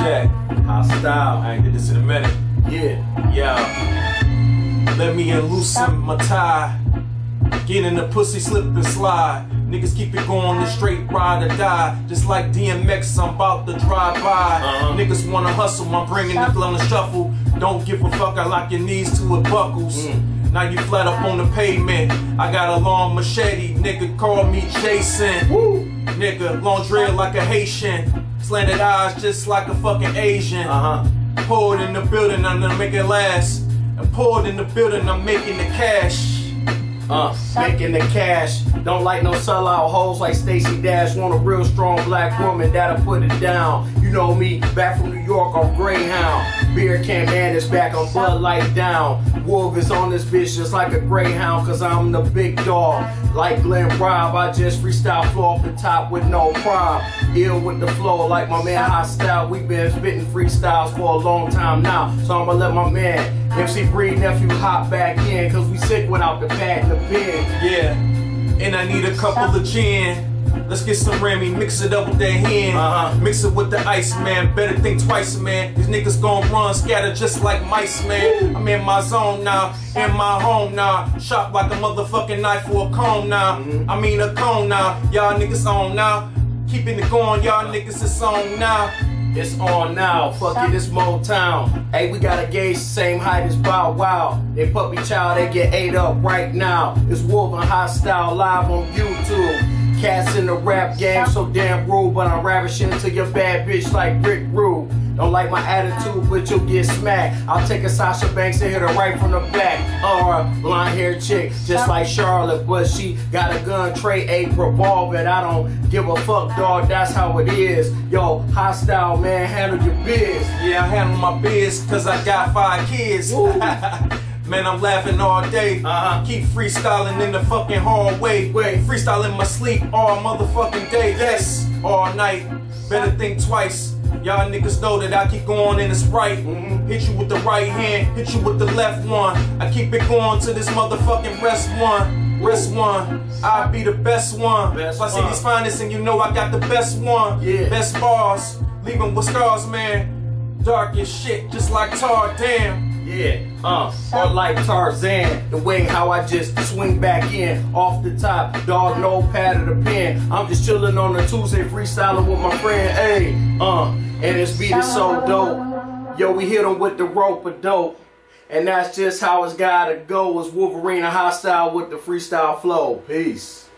check. Hostile. I ain't did this in a minute. Yeah. Yeah. Let me loosen my tie. Get in the pussy, slip and slide. Niggas keep it going, the straight ride or die. Just like DMX, I'm about to drive by. Uh-huh. Niggas wanna hustle, I'm bringing the on the shuffle. Don't give a fuck, I lock your knees to it buckles. Mm. Now you flat up on the pavement. I got a long machete, nigga call me Jason. Woo. Nigga, long dread like a Haitian. Slanted eyes just like a fucking Asian. Uh huh. Poured in the building, I'm gonna make it last. And poured in the building, I'm making the cash. Uh, making the cash. Don't like no sellout hoes like Stacey Dash. Want a real strong black woman that'll put it down. You know me, back from New York on Greyhound. Beer can man is back on Bud Light down. Wolf is on this bitch just like a Greyhound, cause I'm the big dog. Like Glenn Robb, I just freestyle flow off the top with no pride. Ill with the flow, like my man Hostile. We been spitting freestyles for a long time now. So I'ma let my man MC Breed nephew hop back in, cause we sick without the pad Yeah. And I need a couple of gin. Let's get some Remy, mix it up with that hen. Uh-huh. Mix it with the ice, man. Better think twice, man. These niggas gon' run, scatter just like mice, man. I'm in my zone now, in my home now. Shot like a motherfucking knife for a comb now. Mm-hmm. I mean a cone now. Y'all niggas on now. Keeping it going, y'all niggas is on now. It's on now, fuck it, it's Motown. Hey, we got a gauge same height as Bow Wow. They puppy child, they get ate up right now. It's Wolf and Hostile live on YouTube. Cats in the rap game, so damn rude, but I'm ravishing to your bad bitch like Rick Rude. Don't like my attitude, but you'll get smacked. I'll take a Sasha Banks and hit her right from the back. Or a blonde hair chick, just like Charlotte, but she got a gun, tray, a revolver. I don't give a fuck, dog. That's how it is. Yo, hostile man, handle your biz. Yeah, I handle my biz cause I got five kids. Man, I'm laughing all day. Uh-huh. Keep freestyling in the fucking hallway. Wait. Freestyling my sleep all motherfucking day. Yes, all night. Better think twice. Y'all niggas know that I keep going and it's right. Mhm. Hit you with the right hand, hit you with the left one. I keep it going to this motherfucking rest one. Rest one. I be the best one. Best I see these finest and you know I got the best one. Yeah. Best bars. Leaving with scars, man. Dark as shit, just like tar, damn. Yeah, uh, or like Tarzan, the way how I just swing back in off the top, dog, no pad of the pen. I'm just chilling on a Tuesday, freestyling with my friend, hey, uh, and this beat is so dope. Yo, we hit him with the rope of dope. And that's just how it's gotta go. It's Wolvarine and hostile with the freestyle flow. Peace.